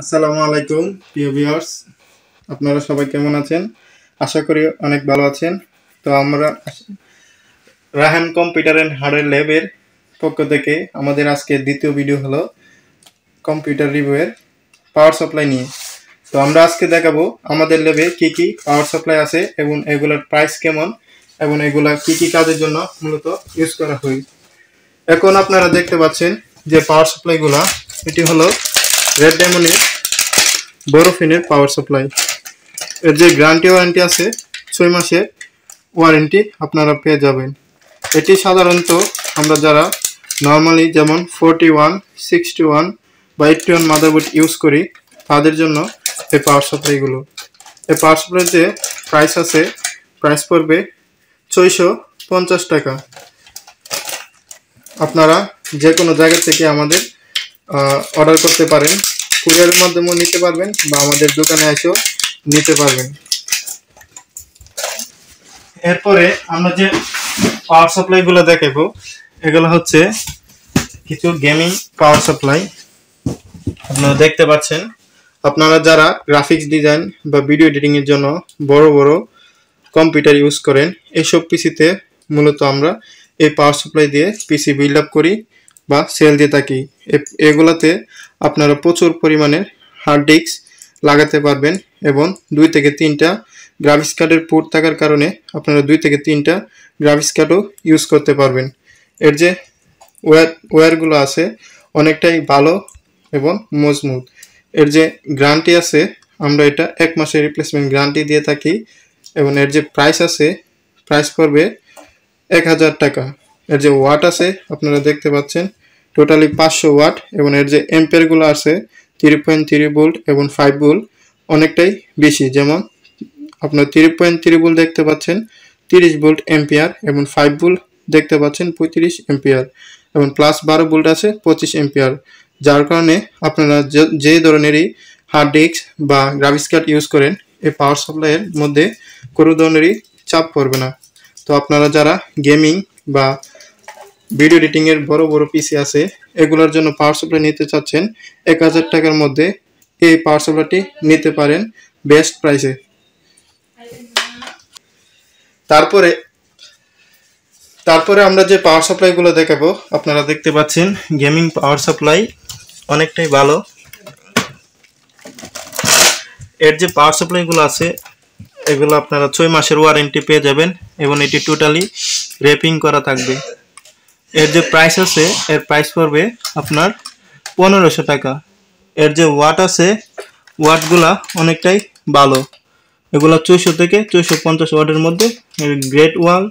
আসসালামু আলাইকুম, প্রিয় ভিউয়ার্স আপনারা সবাই কেমন আছেন? আশা করি অনেক ভালো আছেন। তো আমরা রাহান কম্পিউটার অ্যান্ড হার্ডওয়্যার ল্যাবের পক্ষ থেকে আমাদের আজকে দ্বিতীয় ভিডিও হলো কম্পিউটার রিভিউয়ের পাওয়ার সাপ্লাই নিয়ে। তো আমরা আজকে দেখাবো আমাদের ল্যাবে কি কি পাওয়ার সাপ্লাই আছে এবং এগুলোর প্রাইস কেমন এবং এগুলা কি কি কাজের জন্য মূলত ইউজ করা হয়। এখন আপনারা দেখতে পাচ্ছেন যে পাওয়ার সাপ্লাইগুলা এটি হলো রেড ডায়মন্ডের বরফিনের পাওয়ার সাপ্লাই এর যে গ্যারান্টি ওয়ারেন্টি আছে, ছয় মাসের ওয়ারেন্টি আপনারা পেয়ে যাবেন। এটি সাধারণত আমরা যারা নর্মালি যেমন ফোরটি ওয়ান সিক্সটি ওয়ান বা এইটটি ওয়ান মাদারবোর্ড ইউজ করি, তাদের জন্য এই পাওয়ার সাপ্লাইগুলো এই পাওয়ার সাপ্লাইয়ের যে প্রাইস আছে প্রাইস পড়বে ছয়শো পঞ্চাশ টাকা। আপনারা যে কোনো জায়গা থেকে আমাদের অর্ডার করতে পারেন। কুরিয়ারের মাধ্যমেও নিতে পারবেন বা আমাদের দোকানে এসেও নিতে পারবেন। এরপরে আমরা যে পাওয়ার সাপ্লাইগুলো দেখাবো, এগুলো হচ্ছে কিছু গেমিং পাওয়ার সাপ্লাই আপনারা দেখতে পাচ্ছেন, আপনারা যারা গ্রাফিক্স ডিজাইন বা ভিডিও এডিটিংয়ের জন্য বড় বড় কম্পিউটার ইউজ করেন এইসব পিসিতে মূলত আমরা এই পাওয়ার সাপ্লাই দিয়ে পিসি বিল্ড আপ করি। বা সেল দিয়ে থাকি। এগুলাতে আপনারা প্রচুর পরিমাণে হার্ড ডিস্ক লাগাতে পারবেন এবং দুই থেকে তিনটা গ্রাফিক্স কার্ডের পোর্ট থাকার কারণে আপনারা দুই থেকে তিনটা গ্রাফিক্স কার্ডও ইউজ করতে পারবেন। এর যে ওয়্যার ওয়্যারগুলো আছে অনেকটাই ভালো এবং মজবুত। এর যে গ্যারান্টি আছে, আমরা এটা এক মাসের রিপ্লেসমেন্ট গ্যারান্টি দিয়ে থাকি এবং এর যে প্রাইস আছে প্রাইস পড়বে এক হাজার টাকা। এর যে ওয়াট আছে, আপনারা দেখতে পাচ্ছেন টোটালি পাঁচশো ওয়াট এবং এর যে এম্পেয়ারগুলো আছে থ্রি পয়েন্ট থ্রি বোল্ট এবং ফাইভ বোল্ট অনেকটাই বেশি। যেমন আপনার থ্রি পয়েন্ট থ্রি বোল্ট দেখতে পাচ্ছেন, তিরিশ বোল্ট এম্পিয়ার এবং ফাইভ বোল্ট দেখতে পাচ্ছেন, পঁয়ত্রিশ এম্পিয়ার এবং প্লাস বারো বোল্ট আছে, পঁচিশ এম্পিয়ার যার কারণে আপনারা যে ধরনেরই হার্ড ডিস্ক বা গ্রাফিক্স কার্ড ইউজ করেন, এই পাওয়ার সাপ্লাইয়ের মধ্যে কোনো ধরনেরই চাপ পড়বে না। তো আপনারা যারা গেমিং বা ভিডিও এডিটিংয়ের বড় বড় পিসি আছে। এগুলোর জন্য পাওয়ার সাপ্লাই নিতে চাচ্ছেন। এক হাজার টাকার মধ্যে এই পাওয়ার সাপ্লাইটি নিতে পারেন বেস্ট প্রাইসে তারপরে তারপরে আমরা যে পাওয়ার সাপ্লাইগুলো দেখাবো, আপনারা দেখতে পাচ্ছেন গেমিং পাওয়ার সাপ্লাই অনেকটাই ভালো। এর যে পাওয়ার সাপ্লাইগুলো আছে, এগুলো আপনারা ছয় মাসের ওয়ারেন্টি পেয়ে যাবেন এবং এটি টোটালি রেপিং করা থাকবে। এর যে প্রাইস আছে, এর প্রাইস পড়বে আপনার পনেরোশো টাকা। এর যে ওয়াট আছে ওয়াটগুলা অনেকটাই ভালো। এগুলো চৌশো থেকে চৌশো পঞ্চাশ ওয়াটের মধ্যে গ্রেট ওয়াল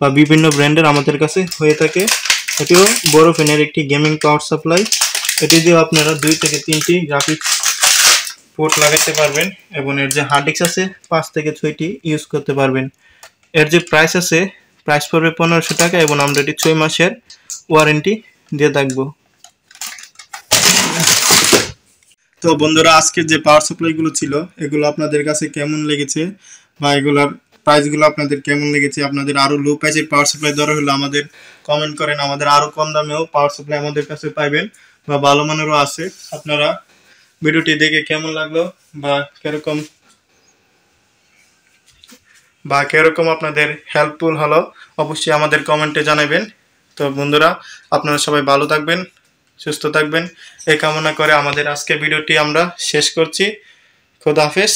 বা বিভিন্ন ব্র্যান্ডের আমাদের কাছে হয়ে থাকে। এটিও বড় ফ্যানের একটি গেমিং পাওয়ার সাপ্লাই এটি দিয়েও আপনারা দুই থেকে তিনটি গ্রাফিক্স পোর্ট লাগাতে পারবেন এবং এর যে হার্ড ডিস্ক আছে, পাঁচ থেকে ছয়টি ইউজ করতে পারবেন। এর যে প্রাইস আছে প্রাইস পড়বে পনেরোশো টাকা এবং আমরা এটি ছয় মাসের ওয়ারেন্টি দিয়ে থাকব। তো বন্ধুরা, আজকের যে পাওয়ার সাপ্লাইগুলো ছিল, এগুলো আপনাদের কাছে কেমন লেগেছে বা এগুলার প্রাইসগুলো আপনাদের কেমন লেগেছে, আপনাদের আরও লো প্রাইসের পাওয়ার সাপ্লাই দরকার হলে আমাদের কমেন্ট করেন। আমাদের আরও কম দামেও পাওয়ার সাপ্লাই আমাদের কাছে পাইবেন বা ভালো মানেরও আছে। আপনারা ভিডিওটি দেখে কেমন লাগল বা কীরকম বা কীরকম আপনাদের হেল্পফুল হলো, অবশ্যই আমাদের কমেন্টে জানাবেন। তো বন্ধুরা, আপনারা সবাই ভালো থাকবেন, সুস্থ থাকবেন। এই কামনা করে আমাদের আজকে ভিডিওটি আমরা শেষ করছি। খোদা হাফেজ।